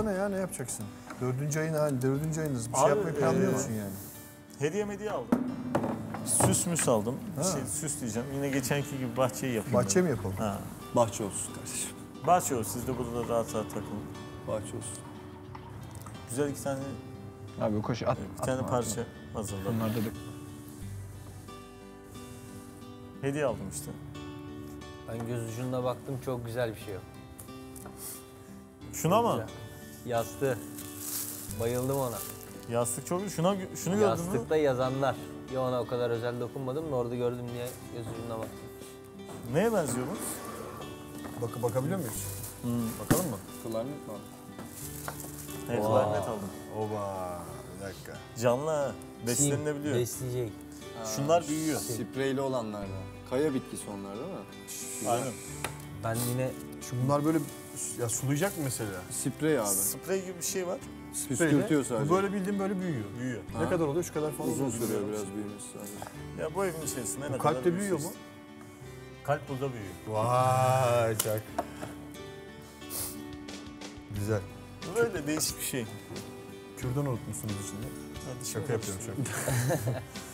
anlatsana ya ne yapacaksın? Dördüncü ayın hali, dördüncü ayınız. Bir şey Abi, yapmayı planlıyor e, yani? Hediye mediye aldım. Süs müs aldım. Bir Ha. şey süs diyeceğim. Yine geçenki gibi bahçeyi yapayım. Bahçe dedim. mi yapalım? Ha. Bahçe olsun kardeşim. Bahçe o. Siz de burada rahat rahat takılın. Bahçe olsun. Güzel iki tane, Abi koş at. bir tane parça hazırladım. Bunlar da Hediye aldım işte. Ben göz ucuna baktım çok güzel bir şey o. Şuna mı? Güzel. Yastığı. Bayıldım ona. Yastık çok iyi. Şuna, şunu gördün mü? Yastıkta yazanlar. Ya ona o kadar özel dokunmadım da orada gördüm diye göz ucuna baktım. Neye benziyor bu? Bak bakabiliyor muyuz? Bakalım mı? Klarnet mi abi? Evet, klarnet aldım. Oba. Bir dakika. Canlı ha. Beslenilebiliyor. Besleyecek. Şunlar büyüyor. Spreyli olanlardan. Kaya bitkisi onlar değil mi? Aynen. Ben yine Şu bunlar böyle ya sulayacak mı mesela? Sprey abi. Sprey gibi bir şey var. Püskürtüyor sadece. Bu böyle bildiğin böyle büyüyor. Büyüyor. Ne kadar oluyor? Şu kadar falan Uzun oluyor. sürüyor biraz büyümesi sadece. Ya bu evin içerisinde ne Bu kadar kalp de büyüyor mu? büyüyorsa- Kalp burada büyüyor. Vay çak. Güzel. Böyle değişik bir şey. Kürdan unutmuşsunuz içinde. Hadi Şaka yapıyorum şaka.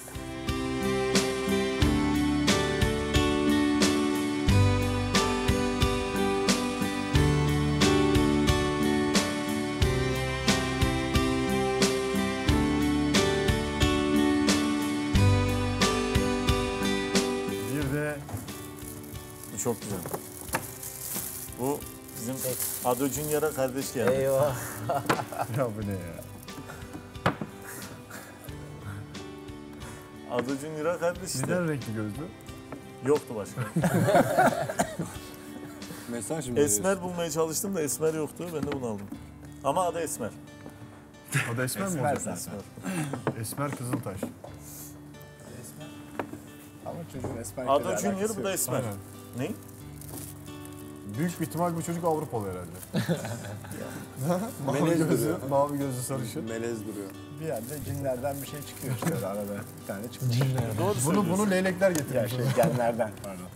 çok güzel. Bu bizim Ado Junior'a kardeş geldi. eyvah. ya bu ne ya? Ado Junior'a kardeş işte. Neden renkli gözlü? Yoktu başka. Mesaj mı esmer bulmaya çalıştım da esmer yoktu. Ben de bunu aldım. Ama adı Esmer. O da esmer, mi Esmer olacak? zaten. Esmer. Esmer Kızıltaş. Ama çocuğun esmer Ado Junior bu da Esmer. Aynen. Ne? Büyük bir ihtimal bu çocuk Avrupalı herhalde. mavi Melez gözlü, duruyor. mavi gözlü sarışın. Melez duruyor. Bir yerde cinlerden bir şey çıkıyor işte arada. Bir tane çıkıyor. Doğru Bunu bunu leylekler ya getirmiş. şey genlerden pardon.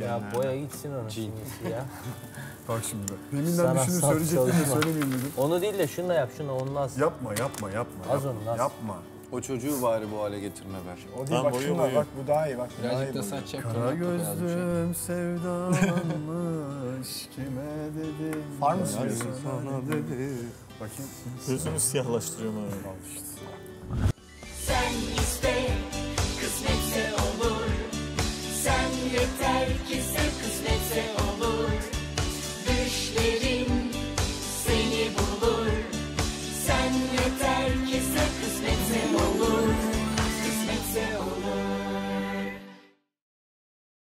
Ya boya gitsin onun şimdi ya. Bak şimdi. Deminden düşünüp söyleyecektim de söylemeyeyim dedim. Onu değil de şunu da yap şunu onu az. Yapma yapma yapma. Az yapma, onu, az. Yapma. O çocuğu bari bu hale getirme ver. O değil Tamam, bak boyuyor, şunlar boyuyor. bak bu daha iyi bak. Birazcık da saç yap. Kara tırnak yap, biraz bir şey. gözlüm sevdalanmış kime dedim. Far mı sürüyorsun? sana dedim. Bakayım. Gözünü siyahlaştırıyorum abi. Al işte. Sen iste,